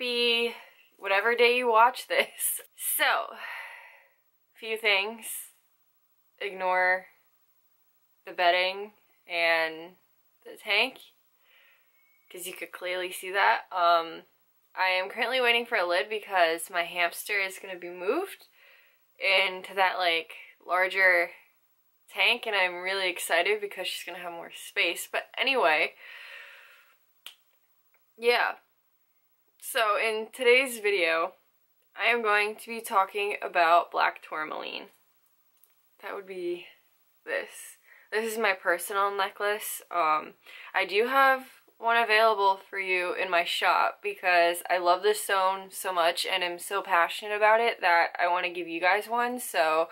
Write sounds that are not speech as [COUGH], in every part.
happy whatever day you watch this. [LAUGHS] So, few things. Ignore the bedding and the tank because you could clearly see that. Um, I am currently waiting for a lid because my hamster is going to be moved into that like larger tank and I'm really excited because she's going to have more space. But anyway, yeah. So in today's video, I am going to be talking about black tourmaline. That would be this. This is my personal necklace. Um, I do have one available for you in my shop because I love this stone so much and I'm so passionate about it that I want to give you guys one. So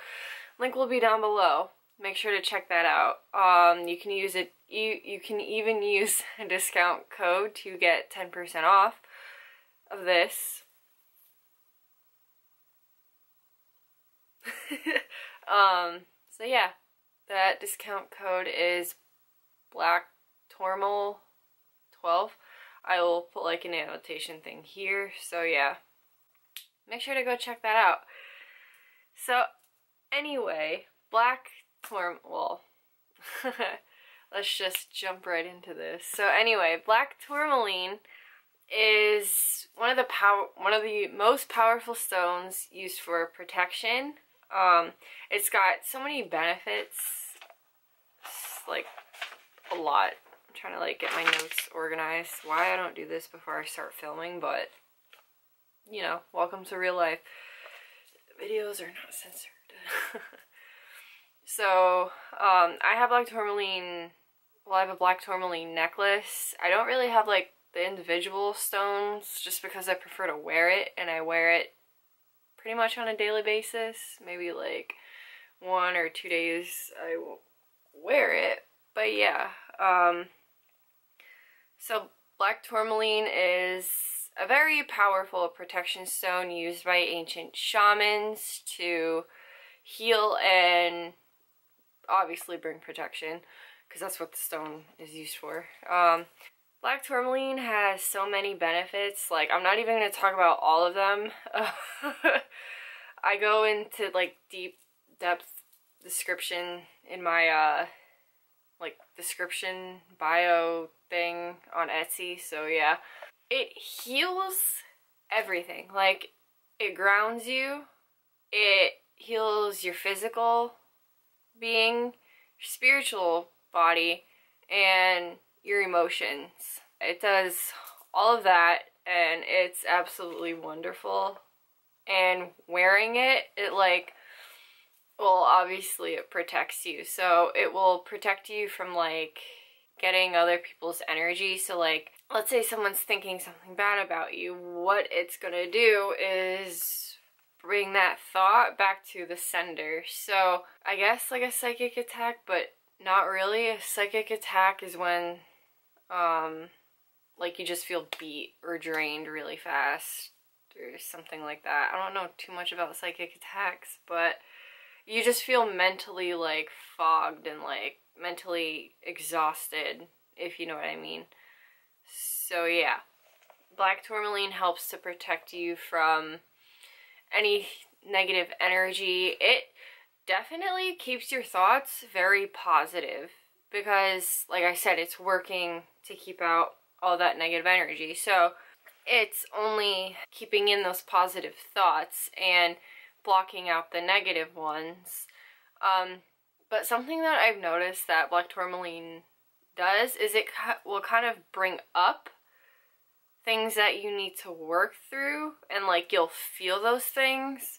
link will be down below. Make sure to check that out. Um, you can use it. You you can even use [LAUGHS] a discount code to get 10% off of this. [LAUGHS] um, so yeah, that discount code is Black Tormal 12. I will put like an annotation thing here. So yeah, make sure to go check that out. So anyway, Black Torm, well, [LAUGHS] let's just jump right into this. So anyway, Black Tourmaline is one of the power one of the most powerful stones used for protection. Um, it's got so many benefits, like a lot. I'm trying to like get my notes organized. Why I don't do this before I start filming, but you know, welcome to real life. Videos are not censored. [LAUGHS] so, um, I have black tourmaline, well I have a black tourmaline necklace. I don't really have like the individual stones just because I prefer to wear it and I wear it pretty much on a daily basis. Maybe like one or two days I will wear it. But yeah, um, so black tourmaline is a very powerful protection stone used by ancient shamans to heal and obviously bring protection because that's what the stone is used for. Um, Black tourmaline has so many benefits. Like, I'm not even going to talk about all of them. [LAUGHS] I go into, like, deep depth description in my, uh, like, description bio thing on Etsy. So, yeah. It heals everything. Like, it grounds you. It heals your physical being, your spiritual body, and your emotions. It does all of that and it's absolutely wonderful. And wearing it, it like, well, obviously it protects you. So it will protect you from like getting other people's energy. So like, let's say someone's thinking something bad about you. What it's gonna do is bring that thought back to the sender. So I guess like a psychic attack, but not really. A psychic attack is when um, like you just feel beat or drained really fast or something like that. I don't know too much about psychic attacks, but you just feel mentally like fogged and like mentally exhausted, if you know what I mean. So yeah, black tourmaline helps to protect you from any negative energy. It definitely keeps your thoughts very positive because like I said, it's working to keep out all that negative energy. So it's only keeping in those positive thoughts and blocking out the negative ones. Um, but something that I've noticed that black tourmaline does is it will kind of bring up things that you need to work through and like you'll feel those things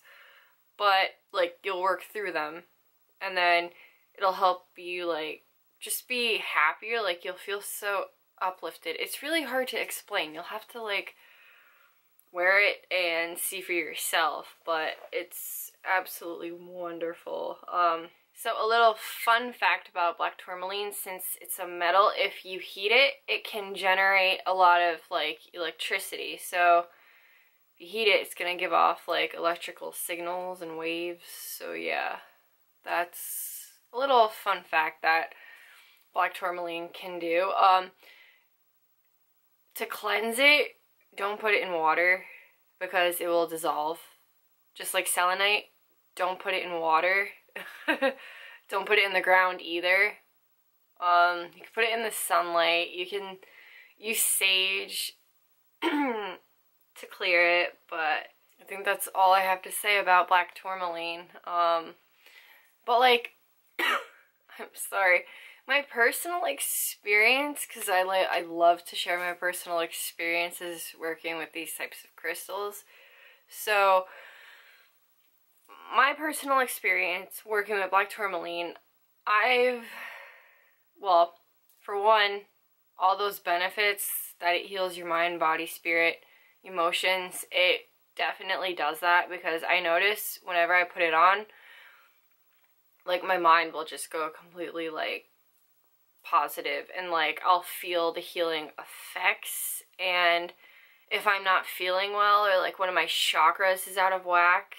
but like you'll work through them and then it'll help you like just be happier like you'll feel so uplifted. It's really hard to explain. You'll have to like wear it and see for yourself, but it's absolutely wonderful. Um, so a little fun fact about black tourmaline, since it's a metal, if you heat it, it can generate a lot of like electricity. So if you heat it, it's gonna give off like electrical signals and waves. So yeah, that's a little fun fact that black tourmaline can do. Um, to cleanse it, don't put it in water because it will dissolve. Just like selenite, don't put it in water. [LAUGHS] don't put it in the ground either. Um, you can put it in the sunlight. You can use sage [CLEARS THROAT] to clear it, but I think that's all I have to say about black tourmaline. Um, but like, [COUGHS] I'm sorry, my personal experience, because I like I love to share my personal experiences working with these types of crystals. So, my personal experience working with black tourmaline, I've, well, for one, all those benefits that it heals your mind, body, spirit, emotions, it definitely does that because I notice whenever I put it on, like my mind will just go completely like positive and like I'll feel the healing effects and if I'm not feeling well or like one of my chakras is out of whack,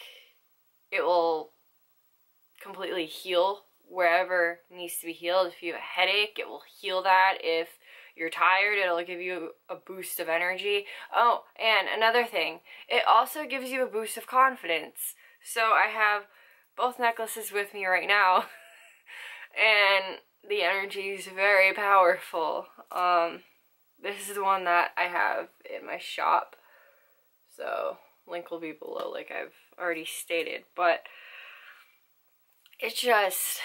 it will completely heal wherever needs to be healed. If you have a headache, it will heal that. If you're tired, it'll give you a boost of energy. Oh, and another thing, it also gives you a boost of confidence. So I have both necklaces with me right now, [LAUGHS] and the energy is very powerful. Um, this is the one that I have in my shop, so link will be below like I've already stated, but it's just,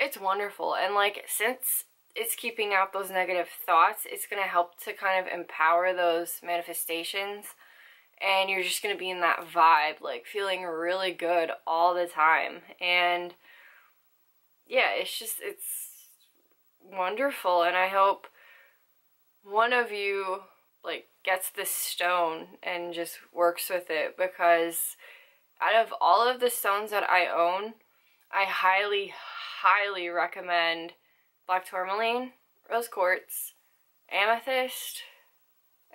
it's wonderful, and like, since it's keeping out those negative thoughts. It's going to help to kind of empower those manifestations. And you're just going to be in that vibe, like feeling really good all the time. And yeah, it's just, it's wonderful. And I hope one of you like gets this stone and just works with it because out of all of the stones that I own, I highly, highly recommend black tourmaline, rose quartz, amethyst,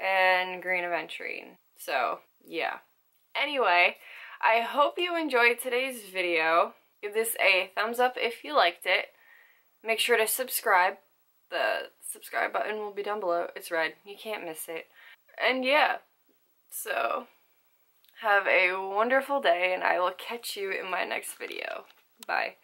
and green aventurine. So, yeah. Anyway, I hope you enjoyed today's video. Give this a thumbs up if you liked it. Make sure to subscribe. The subscribe button will be down below. It's red. You can't miss it. And yeah, so have a wonderful day and I will catch you in my next video. Bye.